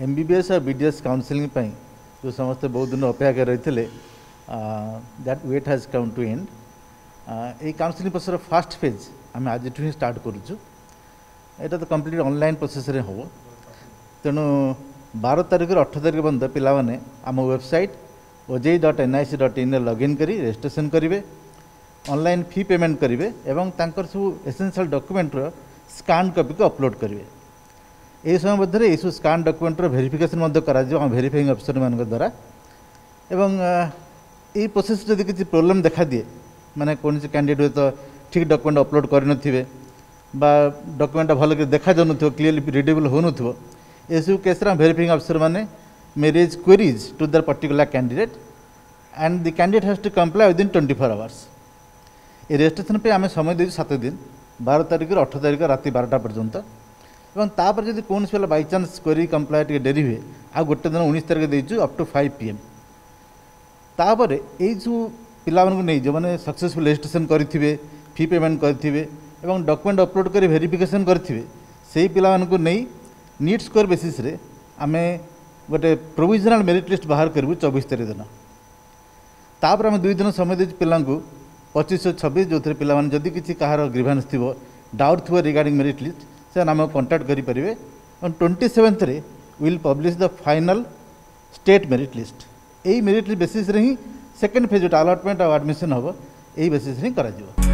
M B B S और B counselling जो समस्ते बहुत दिन अपेक्षा रही थे that wait has come to end ये काउनसिलिंग प्रोसेस फास्ट फ़ेज़ आम आज ही स्टार्ट यहाँ तो कंप्लीट ऑनलाइन प्रोसेस हम तेणु बार तारिख अठर तारिख पर्यटन पिलाने आम website OJ dot N I C dot in log in कर रेजिट्रेसन करेंगे ऑनलाइन फ़ी पेमेंट करेंगे सब एसेनशियल डॉक्यूमेंटर स्कान कॉपी को अपलोड ଏହି ସମୟ ମଧ୍ୟରେ ଏହିସବୁ ସ୍କାନ୍ ଡକ୍ୟୁମେଣ୍ଟର ଭେରିଫିକେସନ୍ ମଧ୍ୟ କରାଯିବ ଆମ ଭେରିଫାଇଂ ଅଫିସରମାନଙ୍କ ଦ୍ୱାରା ଏବଂ ଏହି ପ୍ରୋସେସ୍ ଯଦି କିଛି ପ୍ରୋବ୍ଲେମ୍ ଦେଖାଦିଏ ମାନେ କୌଣସି କ୍ୟାଣ୍ଡିଡେଟ୍ ହୁଏତ ଠିକ୍ ଡକ୍ୟୁମେଣ୍ଟ ଅପଲୋଡ଼ କରିନଥିବେ বা ডকুমেন্টটা ভালো করে দেখা যাওয়া ক্লিয়ারলি রিডেবল হওয়া এসব কেসরে ভেরিফাইং অফিসর মানে Mary's queries to the particular candidate and the candidate has to comply within twenty four hours এই রেজিস্ট্রেসন আমি সময় দিয়েছি সাত দিন বার তারিখর অঠর তারিখ রাতে বারোটা পর্যন্ত ଏବଂ ତାପରେ ଯଦି କୌଣସି ପିଲା ବାଇଚାନ୍ସ କରି କମ୍ପ୍ଲାଏ ଟିକେ ଡେରି ହୁଏ ଆଉ ଗୋଟେ ଦିନ ଉଣେଇଶ ତାରିଖ ଦେଇଛୁ up to five P M ତାପରେ ଏଇ ଯେଉଁ ପିଲାମାନଙ୍କୁ ନେଇ ଯେଉଁମାନେ ସକ୍ସେସଫୁଲ୍ ରେଜିଷ୍ଟ୍ରେସନ୍ କରିଥିବେ ଫି ପେମେଣ୍ଟ କରିଥିବେ ଏବଂ ଡକୁମେଣ୍ଟ ଅପଲୋଡ଼ କରି ଭେରିଫିକେସନ୍ କରିଥିବେ ସେହି ପିଲାମାନଙ୍କୁ ନେଇ ନିଟ୍ ସ୍କୋର ବେସିସ୍ରେ ଆମେ ଗୋଟେ ପ୍ରୋଭିଜନାଲ୍ ମେରିଟ୍ ଲିଷ୍ଟ ବାହାର କରିବୁ ଚବିଶ ତାରିଖ ଦିନ। ତାପରେ ଆମେ ଦୁଇ ଦିନ ସମୟ ଦେଇଛୁ ପିଲାଙ୍କୁ ପଚିଶଶହ ଛବିଶ ଯେଉଁଥିରେ ପିଲାମାନେ ଯଦି କିଛି କାହାର ଗ୍ରିଭାନ୍ସ ଥିବ ଡାଉଟ୍ ଥିବ ରିଗାର୍ଡ଼ିଂ ମେରିଟ୍ ଲିଷ୍ଟ से आम कंटाक्ट करें twenty seventh will publish the final state merit list यही मेरीट बेसीस हिं सेकेंड फ़ेज़ जो अलटमेंट आउ आडमिशन हम यही बेसीस हिं